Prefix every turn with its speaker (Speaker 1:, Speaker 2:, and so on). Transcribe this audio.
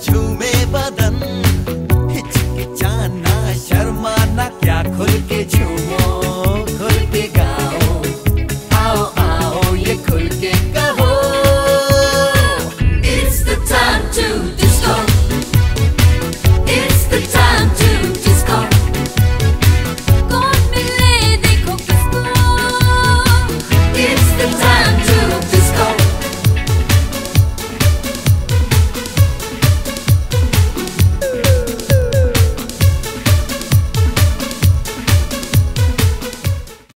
Speaker 1: to me.